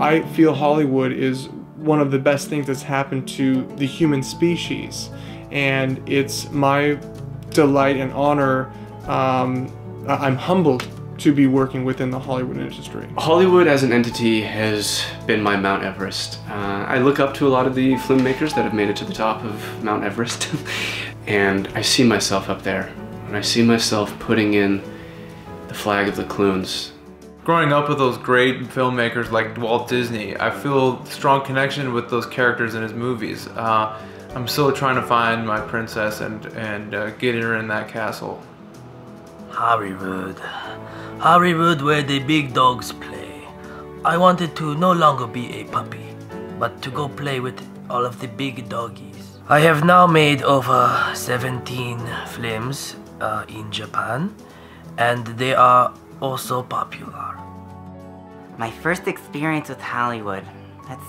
I feel Hollywood is one of the best things that's happened to the human species. And it's my delight and honor. Um, I'm humbled to be working within the Hollywood industry. Hollywood as an entity has been my Mount Everest. Uh, I look up to a lot of the filmmakers that have made it to the top of Mount Everest and I see myself up there and I see myself putting in the flag of the Kloons. Growing up with those great filmmakers like Walt Disney, I feel strong connection with those characters in his movies. Uh, I'm still trying to find my princess and, and uh, get her in that castle. Hollywood. Hollywood where the big dogs play. I wanted to no longer be a puppy, but to go play with all of the big doggies. I have now made over 17 films uh, in Japan, and they are also popular. My first experience with Hollywood. That's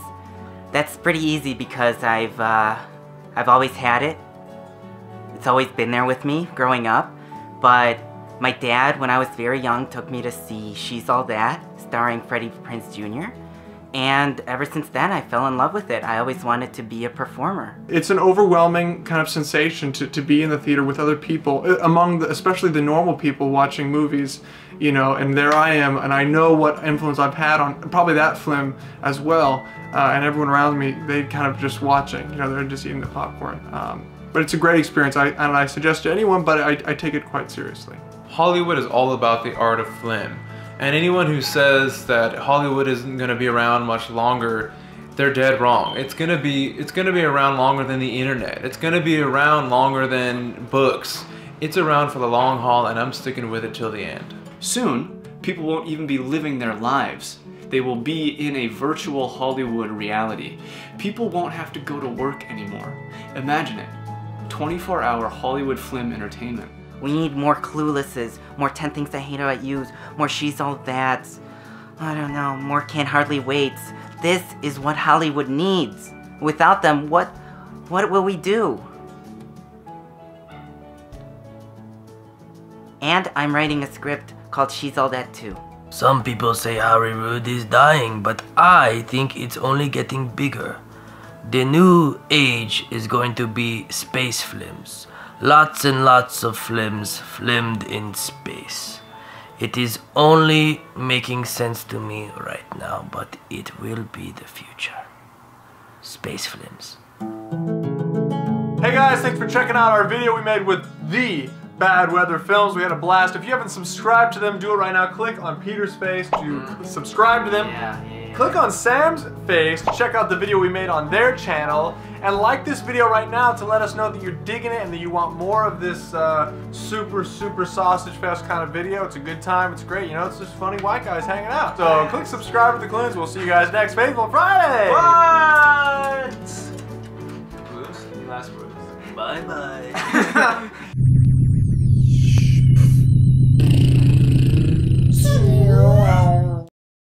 that's pretty easy because I've uh, I've always had it. It's always been there with me growing up, but my dad, when I was very young, took me to see She's All That, starring Freddie Prinze Jr. And ever since then, I fell in love with it. I always wanted to be a performer. It's an overwhelming kind of sensation to, to be in the theater with other people, uh, among the, especially the normal people watching movies, you know, and there I am, and I know what influence I've had on probably that film as well, uh, and everyone around me, they kind of just watching, you know, they're just eating the popcorn. Um, but it's a great experience, I, and I suggest to anyone, but I, I take it quite seriously. Hollywood is all about the art of film. And anyone who says that Hollywood isn't going to be around much longer, they're dead wrong. It's going to be it's going to be around longer than the internet. It's going to be around longer than books. It's around for the long haul and I'm sticking with it till the end. Soon, people won't even be living their lives. They will be in a virtual Hollywood reality. People won't have to go to work anymore. Imagine it. 24 hour Hollywood film entertainment. We need more Cluelesses, more 10 Things I Hate About Yous, more She's All That. I don't know, more Can't Hardly Waits. This is what Hollywood needs. Without them, what, what will we do? And I'm writing a script called She's All That too. Some people say Hollywood is dying, but I think it's only getting bigger. The new age is going to be space films. Lots and lots of films filmed in space. It is only making sense to me right now, but it will be the future. Space films. Hey guys, thanks for checking out our video we made with the Bad Weather Films. We had a blast. If you haven't subscribed to them, do it right now. Click on Peter's face to subscribe to them. Yeah, yeah. Click on Sam's face to check out the video we made on their channel and like this video right now to let us know that you're digging it and that you want more of this uh, super, super sausage fest kind of video. It's a good time. It's great. You know, it's just funny white guys hanging out. So click subscribe with the Kloons. We'll see you guys next Faithful Friday. What? Last words. Bye bye.